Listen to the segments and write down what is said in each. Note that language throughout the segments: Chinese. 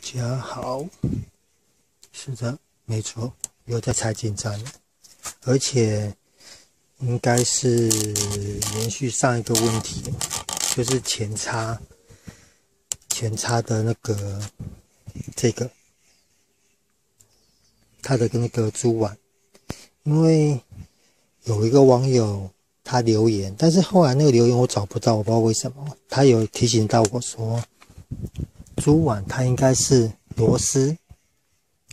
家好，是的，没错，又在拆进站了，而且应该是连续上一个问题，就是前插前插的那个这个它的那个珠碗，因为有一个网友他留言，但是后来那个留言我找不到，我不知道为什么，他有提醒到我说。主碗它应该是螺丝，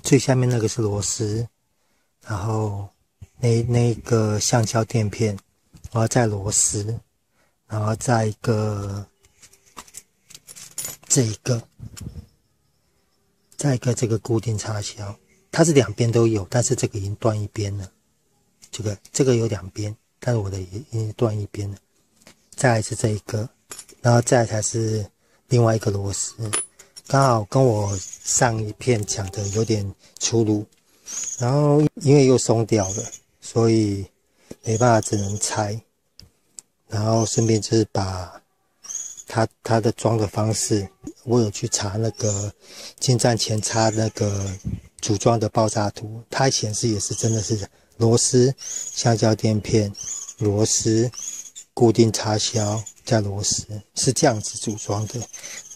最下面那个是螺丝，然后那那个橡胶垫片，然后再螺丝，然后再一个这一个，再一个这个固定插销，它是两边都有，但是这个已经断一边了，这个这个有两边，但是我的已经断一边了，再来是这一个，然后再才是另外一个螺丝。刚好跟我上一片讲的有点出入，然后因为又松掉了，所以没办法，只能拆。然后顺便就是把它它的装的方式，我有去查那个进站前插那个组装的爆炸图，它显示也是真的是螺丝、橡胶垫片、螺丝、固定插销。加螺丝是这样子组装的，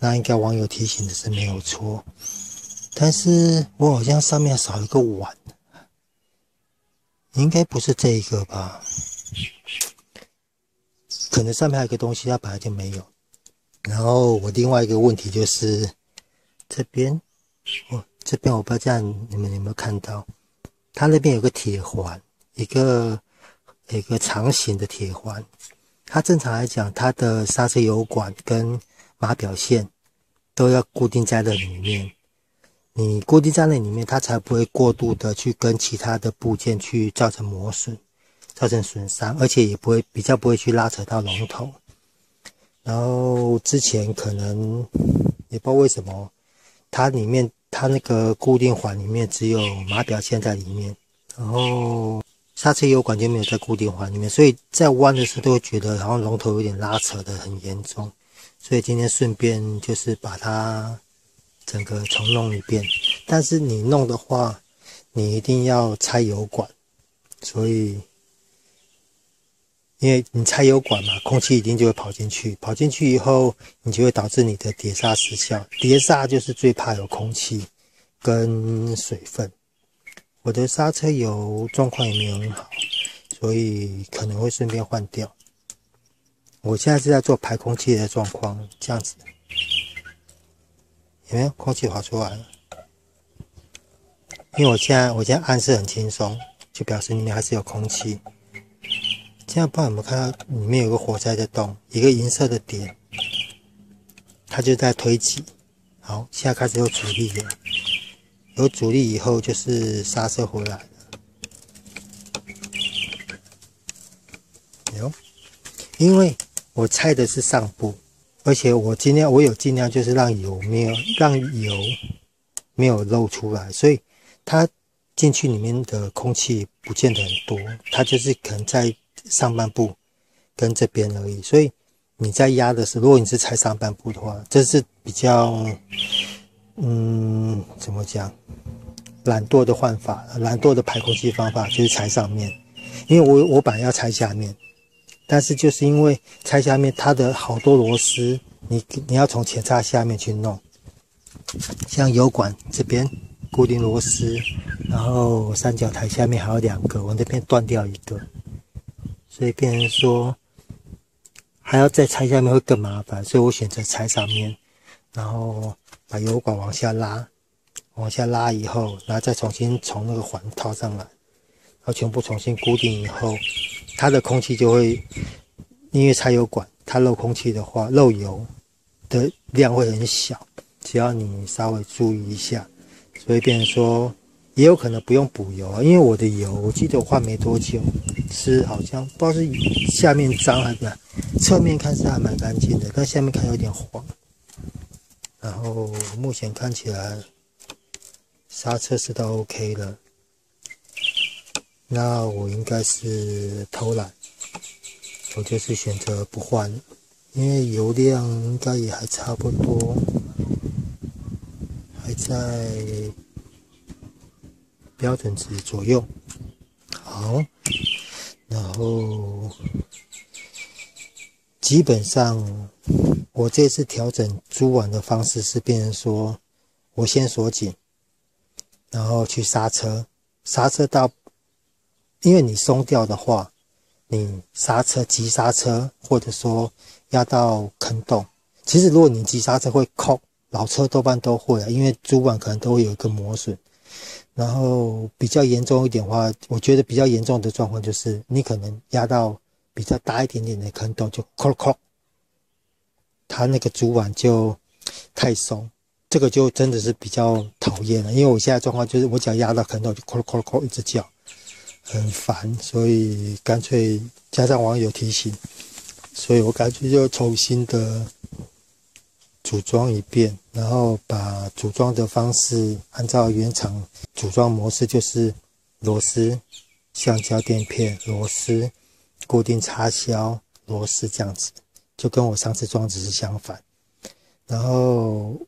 那应该网友提醒的是没有错，但是我好像上面少一个碗，应该不是这一个吧？可能上面还有一个东西，它本来就没有。然后我另外一个问题就是这边，哦，这边我不知道这样你们有没有看到，它那边有个铁环，一个一个长形的铁环。它正常来讲，它的刹车油管跟码表线都要固定在那里面。你固定在那里面，它才不会过度的去跟其他的部件去造成磨损、造成损伤，而且也不会比较不会去拉扯到龙头。然后之前可能也不知道为什么，它里面它那个固定环里面只有码表线在里面，然后。刹车油管就没有在固定环里面，所以在弯的时候都会觉得好像龙头有点拉扯的很严重。所以今天顺便就是把它整个重弄一遍。但是你弄的话，你一定要拆油管，所以因为你拆油管嘛，空气一定就会跑进去，跑进去以后，你就会导致你的碟刹失效。碟刹就是最怕有空气跟水分。我的刹车油状况也没有很好，所以可能会顺便换掉。我现在是在做排空气的状况，这样子有没有空气跑出来了？因为我现在我现在按是很轻松，就表示里面还是有空气。这样不知道有没有看到里面有个火塞在动，一个银色的点，它就在推挤。好，现在开始有阻力了。有阻力以后就是刹车回来了。有，因为我拆的是上部，而且我尽量我有尽量就是让油没有让油没有漏出来，所以它进去里面的空气不见得很多，它就是可能在上半部跟这边而已。所以你在压的时候，如果你是拆上半部的话，这是比较。嗯，怎么讲？懒惰的换法，懒惰的排空气方法就是拆上面，因为我我本来要拆下面，但是就是因为拆下面它的好多螺丝，你你要从前叉下面去弄，像油管这边固定螺丝，然后三角台下面还有两个，我那边断掉一个，所以变成说还要再拆下面会更麻烦，所以我选择拆上面，然后。把油管往下拉，往下拉以后，然后再重新从那个环套上来，然后全部重新固定以后，它的空气就会，因为拆油管，它漏空气的话，漏油的量会很小，只要你稍微注意一下，所以变成说，也有可能不用补油啊，因为我的油，我记得我换没多久，是好像不知道是下面脏还是，侧面看是还蛮干净的，但下面看有点黄。然后目前看起来刹车是都 OK 了，那我应该是偷懒，我就是选择不换，因为油量应该也还差不多，还在标准值左右。好，然后基本上我这次调整珠碗的方式是变成说，我先锁紧，然后去刹车，刹车到，因为你松掉的话，你刹车急刹车或者说压到坑洞，其实如果你急刹车会扣。老车多半都会啊，因为主板可能都会有一个磨损。然后比较严重一点的话，我觉得比较严重的状况就是你可能压到比较大一点点的坑洞，就扣扣，它那个主板就太松，这个就真的是比较讨厌了。因为我现在状况就是我脚压到坑洞就扣扣扣一直叫，很烦，所以干脆加上网友提醒，所以我干脆就重新的。组装一遍，然后把组装的方式按照原厂组装模式，就是螺丝、橡胶垫片、螺丝、固定插销、螺丝这样子，就跟我上次装只是相反。然后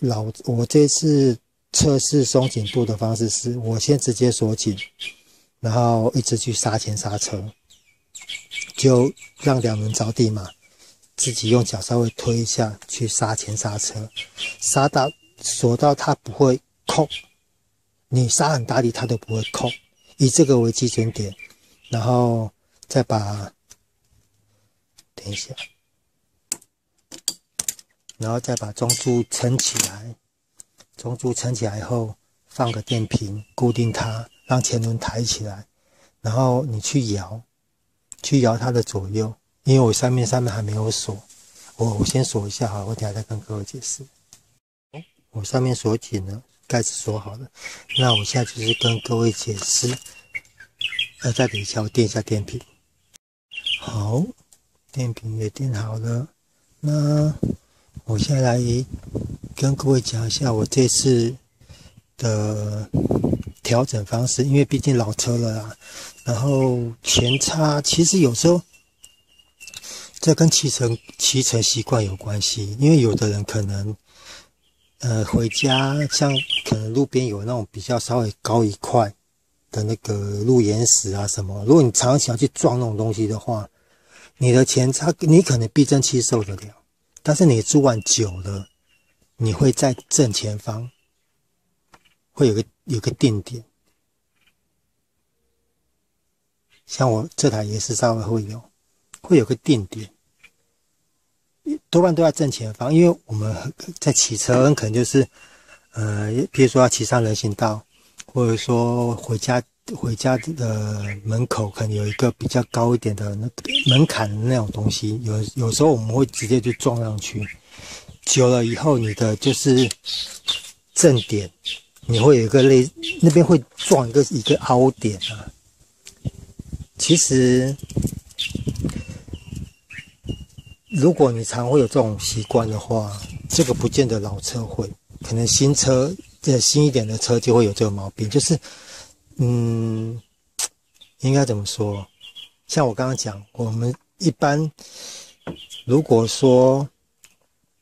老我这次测试松紧度的方式是，我先直接锁紧，然后一直去刹前刹车，就让两轮着地嘛。自己用脚稍微推一下，去刹前刹车，刹到锁到它不会扣，你刹很大力它都不会扣，以这个为基准点，然后再把，等一下，然后再把中柱撑起来，中柱撑起来后放个电瓶固定它，让前轮抬起来，然后你去摇，去摇它的左右。因为我上面上面还没有锁，我我先锁一下哈，我等下再跟各位解释。我上面锁紧了，盖子锁好了，那我现在就是跟各位解释。呃，再等一下，我垫一下电瓶。好，电瓶也垫好了。那我现在来跟各位讲一下我这次的调整方式，因为毕竟老车了啦。然后前叉其实有时候。这跟骑乘骑乘习惯有关系，因为有的人可能，呃，回家像可能路边有那种比较稍微高一块的那个路岩石啊什么，如果你常常去撞那种东西的话，你的前叉你可能避震器受得了，但是你住完久了，你会在正前方会有个有个定点，像我这台也是稍微会有。会有个定点，多半都在正前方，因为我们在骑车，可能就是，呃，比如说要骑上人行道，或者说回家回家的门口，可能有一个比较高一点的那门槛的那种东西，有有时候我们会直接就撞上去，久了以后，你的就是正点，你会有一个类那边会撞一个一个凹点啊，其实。如果你常会有这种习惯的话，这个不见得老车会，可能新车这新一点的车就会有这个毛病，就是，嗯，应该怎么说？像我刚刚讲，我们一般如果说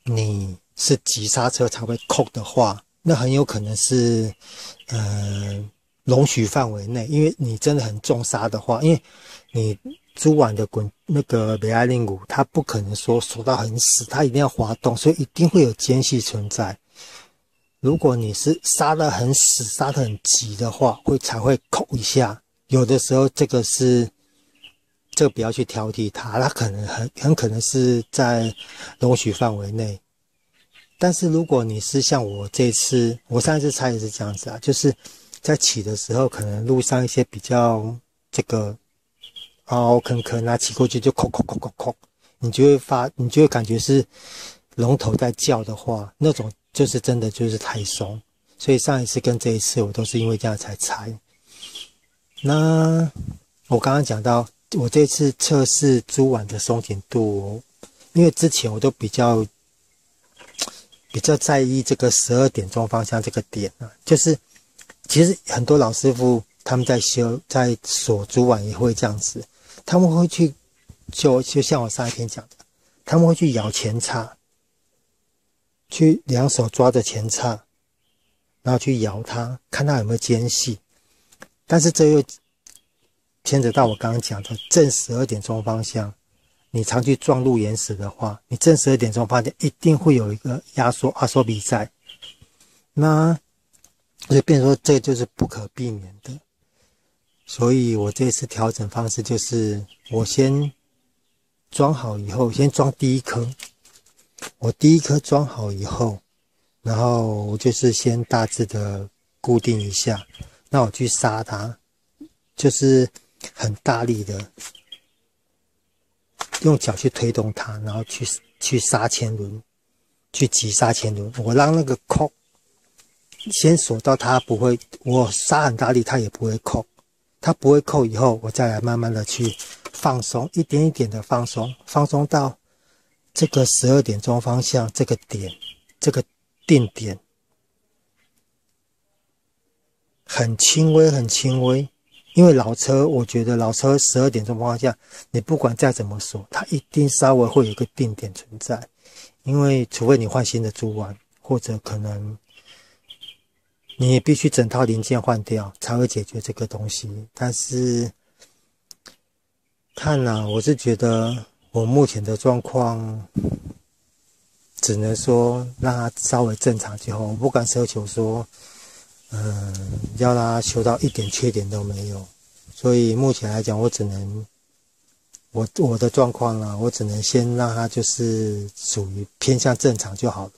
你是急刹车才会扣的话，那很有可能是，呃，容许范围内，因为你真的很重刹的话，因为你。主碗的滚那个北爱令鼓，它不可能说锁到很死，它一定要滑动，所以一定会有间隙存在。如果你是刹得很死、刹得很急的话，会才会扣一下。有的时候这个是，这个不要去挑剔它，它可能很很可能是在容许范围内。但是如果你是像我这次，我上一次拆也是这样子啊，就是在起的时候，可能路上一些比较这个。凹坑坑啊，骑过去就扣扣扣扣扣，你就会发，你就会感觉是龙头在叫的话，那种就是真的就是太松。所以上一次跟这一次，我都是因为这样才拆。那我刚刚讲到，我这次测试珠碗的松紧度，因为之前我都比较比较在意这个十二点钟方向这个点啊，就是其实很多老师傅他们在修在锁珠碗也会这样子。他们会去，就就像我上一篇讲的，他们会去摇前叉，去两手抓着前叉，然后去摇它，看它有没有间隙。但是这又牵扯到我刚刚讲的正十二点钟方向。你常去撞路岩石的话，你正十二点钟方向一定会有一个压缩压缩比赛，那就变说这就是不可避免的。所以我这次调整方式就是，我先装好以后，先装第一颗。我第一颗装好以后，然后我就是先大致的固定一下，那我去刹它，就是很大力的。用脚去推动它，然后去去刹前轮，去挤刹前轮。我让那个扣先锁到它不会，我刹很大力，它也不会扣。它不会扣以后，我再来慢慢的去放松，一点一点的放松，放松到这个十二点钟方向这个点，这个定点，很轻微，很轻微。因为老车，我觉得老车十二点钟方向，你不管再怎么锁，它一定稍微会有一个定点存在。因为除非你换新的主板，或者可能你必须整套零件换掉，才会解决这个东西。但是看了，我是觉得我目前的状况，只能说让它稍微正常就好，我不敢奢求说。嗯，要它修到一点缺点都没有，所以目前来讲，我只能我我的状况呢，我只能先让它就是属于偏向正常就好了。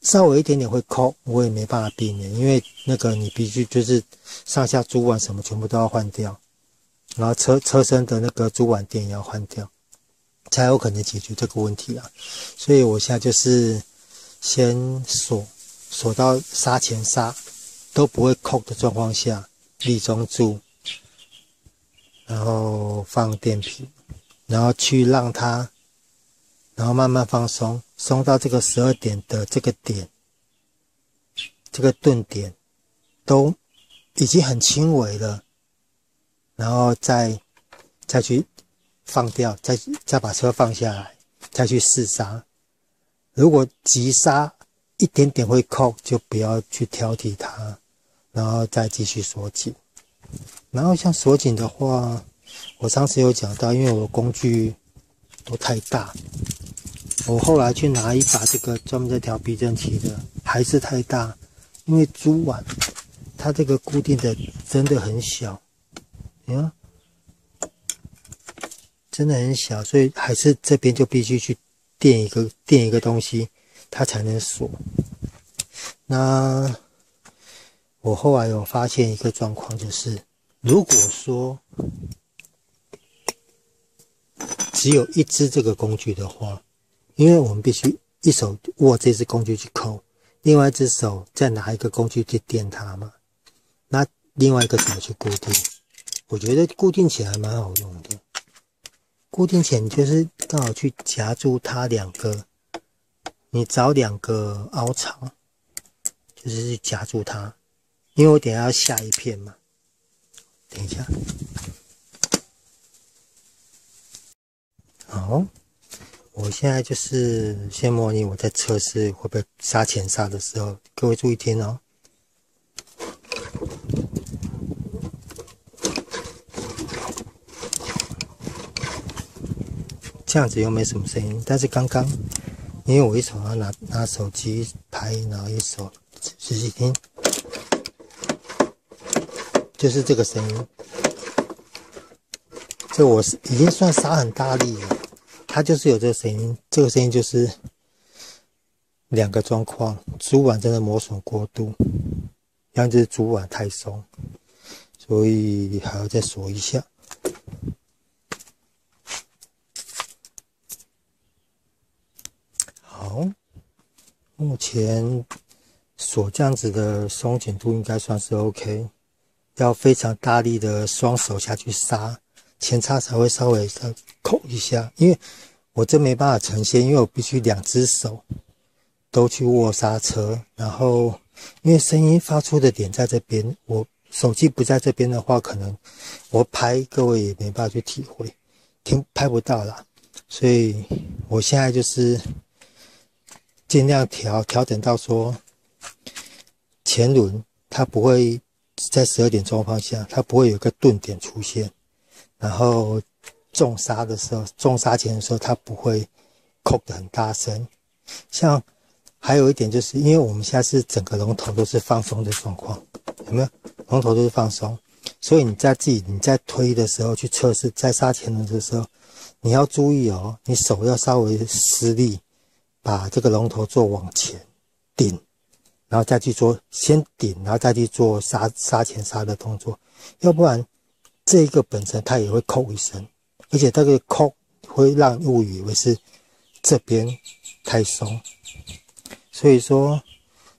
稍微一点点会抠，我也没办法避免，因为那个你必须就是上下主管什么全部都要换掉，然后车车身的那个主管垫也要换掉，才有可能解决这个问题啊。所以我现在就是先锁锁到刹前刹。都不会扣的状况下，立中柱，然后放电瓶，然后去让它，然后慢慢放松，松到这个十二点的这个点，这个顿点，都已经很轻微了，然后再再去放掉，再再把车放下来，再去试刹。如果急刹一点点会扣，就不要去挑剔它。然后再继续锁紧，然后像锁紧的话，我上次有讲到，因为我工具都太大，我后来去拿一把这个专门在调避震器的，还是太大，因为珠碗它这个固定的真的很小，你看，真的很小，所以还是这边就必须去垫一个垫一个东西，它才能锁。那。我后来有发现一个状况，就是如果说只有一只这个工具的话，因为我们必须一手握这只工具去扣，另外一只手再拿一个工具去垫它嘛，那另外一个手去固定，我觉得固定起来蛮好用的。固定起来就是刚好去夹住它两个，你找两个凹槽，就是去夹住它。因为我等下要下一片嘛，等一下，好，我现在就是先模拟我在测试会不会杀前刹的时候，各位注意听哦。这样子又没什么声音，但是刚刚因为我一手要拿拿手机拍，然后一手仔细听。就是这个声音，这我是已经算杀很大力了，它就是有这个声音，这个声音就是两个状况：主板真的磨损过度，然后就是主板太松，所以还要再锁一下。好，目前锁这样子的松紧度应该算是 OK。要非常大力的双手下去刹，前叉才会稍微的扣一下。因为我这没办法呈现，因为我必须两只手都去握刹车。然后，因为声音发出的点在这边，我手机不在这边的话，可能我拍各位也没办法去体会，听拍不到了。所以我现在就是尽量调调整到说。前轮它不会在十二点钟方向，它不会有个顿点出现。然后重刹的时候，重刹前的时候，它不会扣的很大声。像还有一点就是，因为我们现在是整个龙头都是放松的状况，有没有？龙头都是放松，所以你在自己你在推的时候去测试，在刹前轮的时候，你要注意哦，你手要稍微施力，把这个龙头做往前顶，然后再去做先顶，然后再去做刹刹前刹的动作，要不然这个本身它也会扣一声，而且这个扣会让误以为是这边太松。所以说，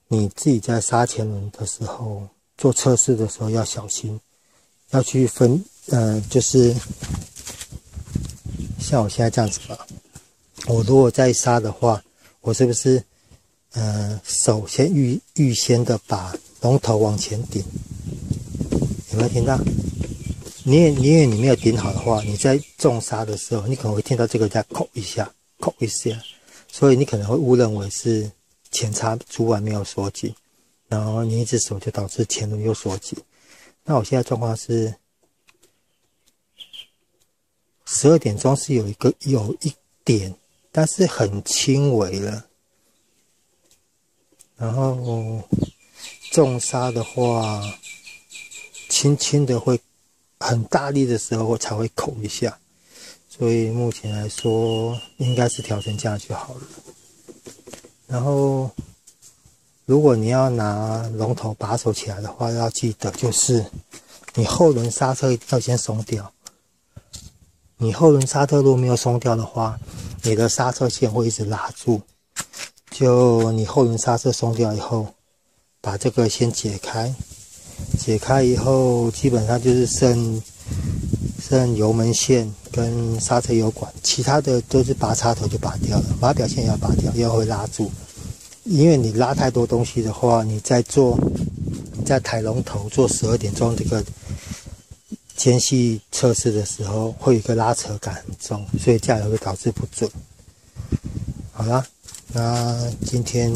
你自己在刹前轮的时候做测试的时候要小心，要去分，呃，就是像我现在这样子吧。我如果再刹的话，我是不是，呃，首先预预先的把龙头往前顶？有没有听到？你也因为你没有顶好的话，你在重刹的时候，你可能会听到这个在扣一下，扣一下，所以你可能会误认为是。前叉主板没有锁紧，然后你一只手就导致前轮又锁紧。那我现在状况是十二点钟是有一个有一点，但是很轻微了。然后重刹的话，轻轻的会很大力的时候才会扣一下，所以目前来说应该是调成这样就好了。然后，如果你要拿龙头把手起来的话，要记得就是你后轮刹车一定要先松掉。你后轮刹车如果没有松掉的话，你的刹车线会一直拉住。就你后轮刹车松掉以后，把这个先解开，解开以后基本上就是剩剩油门线跟刹车油管，其他的都是拔插头就拔掉了，把表线也要拔掉，要会拉住。因为你拉太多东西的话，你在做你在抬龙头做十二点钟这个间隙测试的时候，会有一个拉扯感很重，所以这样会导致不准。好啦，那今天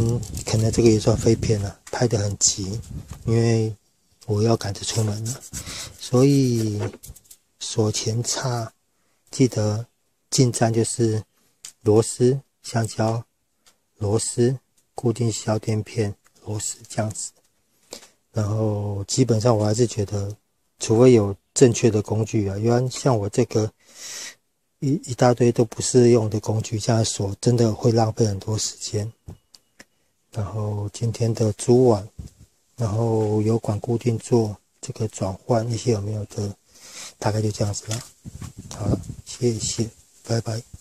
可能这个也算废片了，拍得很急，因为我要赶着出门了，所以锁前叉记得进站就是螺丝、橡胶、螺丝。固定小垫片、螺丝这样子，然后基本上我还是觉得，除非有正确的工具啊，因为像我这个一一大堆都不适用的工具，这样锁真的会浪费很多时间。然后今天的主网，然后油管固定做这个转换一些有没有的，大概就这样子了。好了，谢谢，拜拜。